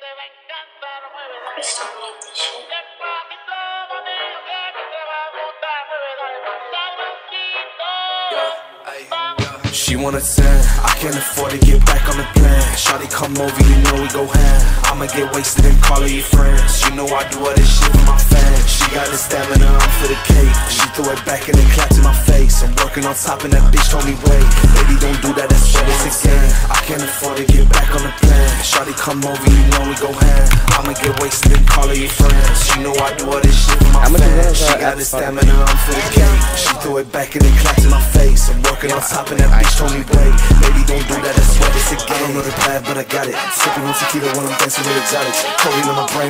Crystal. She wanna 10, I can't afford to get back on the plan. Shawty come over, you know we go hand. I'ma get wasted and call her your friends. You know I do all this shit for my fans. She got the stamina, I'm for the cake. She threw it back and then clapped in my face. I'm working on top and that bitch told me wait. Baby, don't do that, to get back on the plan. Shawty come over, you know we go hand. I'ma get wasted and call her your friends. You know I do all this shit for my is fans. She got the stamina, I'm for the cake. She threw it back and then clapped in my face. I'm working on top and that bitch told me wait. Baby, don't do that, that's what it's again. I don't know the path, but I got it. Sipping on tequila when I'm dancing with exotics. Codeine on my brain.